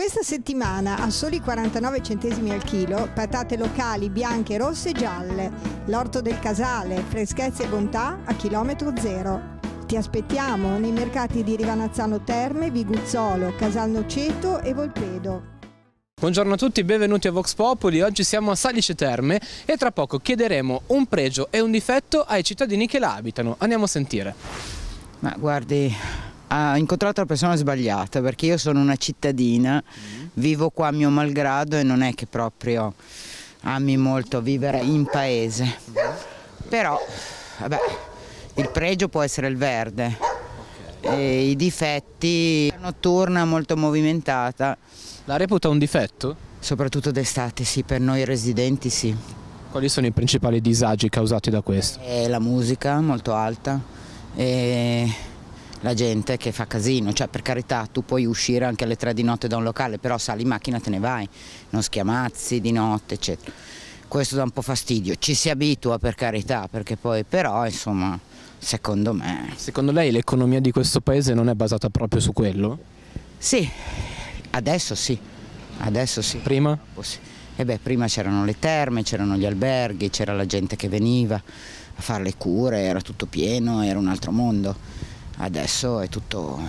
Questa settimana a soli 49 centesimi al chilo, patate locali bianche, rosse e gialle, l'orto del casale, freschezza e bontà a chilometro zero. Ti aspettiamo nei mercati di Rivanazzano Terme, Viguzzolo, Casalnoceto e Volpedo. Buongiorno a tutti, benvenuti a Vox Populi. Oggi siamo a Salice Terme e tra poco chiederemo un pregio e un difetto ai cittadini che la abitano. Andiamo a sentire. Ma guardi, ha incontrato la persona sbagliata perché io sono una cittadina, mm. vivo qua a mio malgrado e non è che proprio ami molto vivere in paese. Mm. Però, vabbè, il pregio può essere il verde, e i difetti, notturna molto movimentata la reputa un difetto? Soprattutto d'estate, sì, per noi residenti sì. Quali sono i principali disagi causati da questo? E la musica molto alta e la gente che fa casino, cioè per carità tu puoi uscire anche alle tre di notte da un locale, però sali in macchina te ne vai, non schiamazzi di notte, eccetera. Questo dà un po' fastidio, ci si abitua per carità, perché poi però insomma, secondo me... Secondo lei l'economia di questo paese non è basata proprio su quello? Sì, Adesso sì, adesso sì. Prima? E eh beh, prima c'erano le terme, c'erano gli alberghi, c'era la gente che veniva a fare le cure, era tutto pieno, era un altro mondo. Adesso è tutto,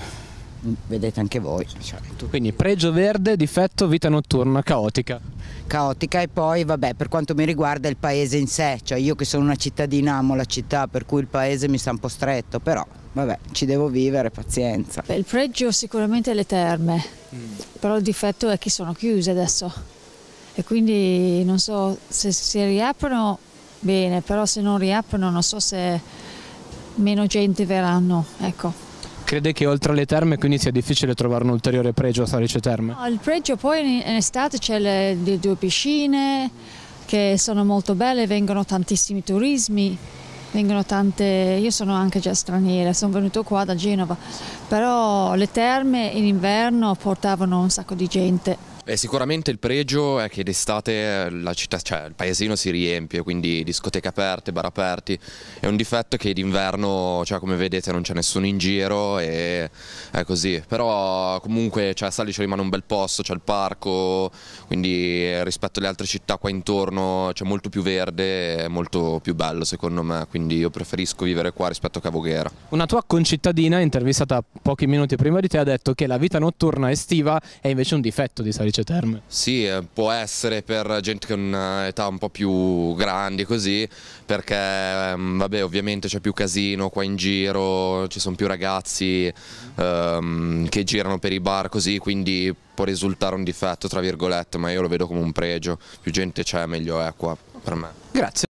vedete anche voi. Cioè, Quindi pregio verde, difetto, vita notturna, caotica. Caotica e poi vabbè per quanto mi riguarda il paese in sé, cioè io che sono una cittadina amo la città per cui il paese mi sta un po' stretto, però vabbè ci devo vivere, pazienza. Beh, il pregio sicuramente le terme, mm. però il difetto è che sono chiuse adesso e quindi non so se si riaprono bene, però se non riaprono non so se meno gente verranno, ecco. Crede che oltre alle terme quindi sia difficile trovare un ulteriore pregio a Salice Terme? No, il pregio poi in estate c'è le, le due piscine che sono molto belle, vengono tantissimi turismi vengono tante, io sono anche già straniera, sono venuto qua da Genova, però le terme in inverno portavano un sacco di gente. Beh, sicuramente il pregio è che d'estate città, cioè il paesino si riempie, quindi discoteche aperte, bar aperti. È un difetto che d'inverno, cioè, come vedete, non c'è nessuno in giro e è così. Però comunque cioè, Salice rimane un bel posto, c'è il parco, quindi rispetto alle altre città qua intorno c'è molto più verde, è molto più bello secondo me, quindi io preferisco vivere qua rispetto a Cavoghera. Una tua concittadina intervistata pochi minuti prima di te ha detto che la vita notturna estiva è invece un difetto di Salice. Felice Terme? Sì, eh, può essere per gente con età un po' più grandi così, perché ehm, vabbè, ovviamente c'è più casino qua in giro, ci sono più ragazzi um, che girano per i bar così, quindi può risultare un difetto tra virgolette, ma io lo vedo come un pregio, più gente c'è meglio è qua per me. Grazie.